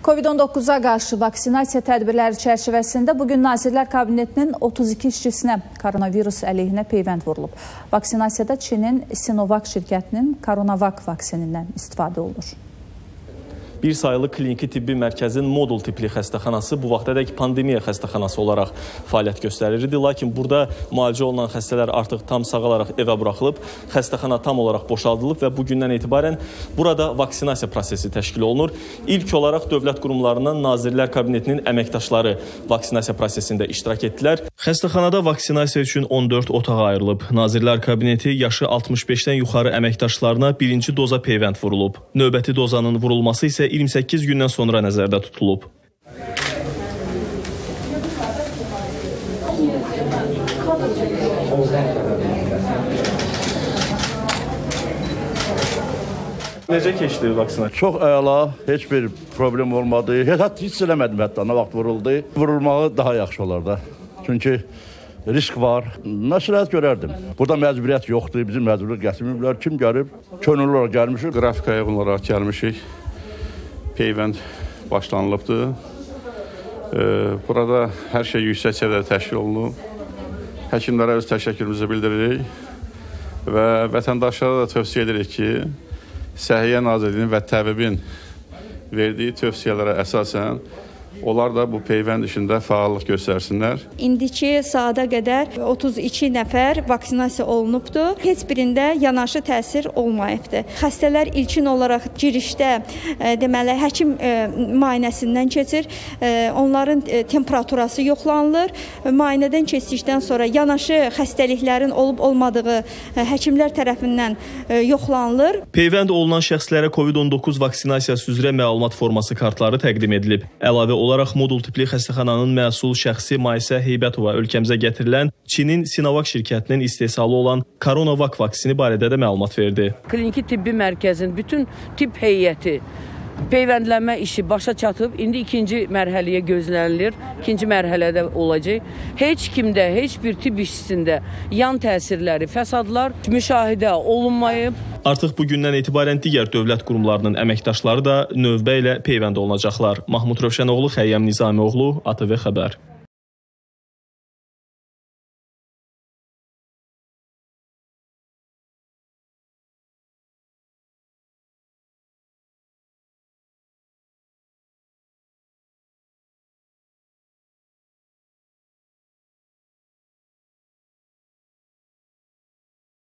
Covid-19-a qarşı vaksinasiya tədbirləri çərçivəsində bugün Nazirlər Kabinetinin 32 işçisinə koronavirus əleyhinə peyvənd vurulub. Vaksinasiyada Çinin Sinovac şirkətinin Coronavac vaksinindən istifadə olunur. Bir sayılı kliniki tibbi mərkəzin modul tipli xəstəxanası bu vaxtadək pandemiya xəstəxanası olaraq fəaliyyət göstərirdi. Lakin burada müalicə olunan xəstələr artıq tam sağalaraq evə buraxılıb, xəstəxana tam olaraq boşaldılıb və bu gündən etibarən burada vaksinasiya prosesi təşkil olunur. İlk olaraq dövlət qurumlarından Nazirlər Kabinetinin əməkdaşları vaksinasiya prosesində iştirak etdilər. Xəstəxanada vaksinasiya üçün 14 otaq ayrılıb. Nazirlər Kabineti yaşı 65-dən yuxarı əməkdaşlarına birinci doza peyvənd vurulub. Növbəti dozanın vurulması isə 28 gündən sonra nəzərdə tutulub. Necə keçdi vaksinasiya? Çox əla, heç bir problem olmadı. Heç hətta hiss eləmədim hətta nə vaxt vuruldu. Vurulmağı daha yaxşı olar da. Çünki risk var. Məsləhət görərdim. Burada məcburiyyət yoxdur, bizim məcburiyyət gətirməyiblər. Kim gəlib? Könüllü olaraq gəlmişik. Qrafikaya uyğun olaraq gəlmişik. Peyvənd başlanılıbdır. Burada hər şey yüksək səviyyədə təşkil olunub. Həkimlərə öz təşəkkürümüzü bildiririk və vətəndaşlara da tövsiyə edirik ki, Səhiyyə Nazirliyinin və təbibin verdiyi tövsiyələrə əsasən onlar da bu peyvənd işində fəallıq göstərsinlər. İndiki saata qədər 32 nəfər vaksinasiya olunubdu. Heç birində yanaşı təsir olmayıbdı. Xəstələr ilkin olaraq girişdə e, deməli həkim e, müayinəsindən keçir. E, onların temperaturası yoxlanılır. Müayinədən keçdikdən sonra yanaşı xəstəliklərin olub-olmadığı həkimlər tərəfindən yoxlanılır. Peyvənd olunan şəxslərə COVID-19 vaksinasiyası üzrə məlumat forması kartları təqdim edilib. Əlavə olaraq modul tipli xəstəxananın məsul şəxsi Maysə Heybətova ölkəmizə gətirilən Çinin Sinovac şirkətinin istehsalı olan Coronavac vaksini barədə də məlumat verdi. Kliniki tibbi mərkəzin bütün tibb heyəti peyvəndlənmə işi başa çatıb, indi ikinci mərhələyə gözlənilir. İkinci mərhələdə olacaq. Heç kimdə, heç bir tibb işçisində yan təsirləri, fəsadlar müşahidə olunmayıb. Artıq bu gündən etibarən digər dövlət qurumlarının əməkdaşları da növbə ilə peyvənd olunacaqlar. Mahmud Rövşənoğlu, Xəyyəm Nizamioğlu, ATV xəbər.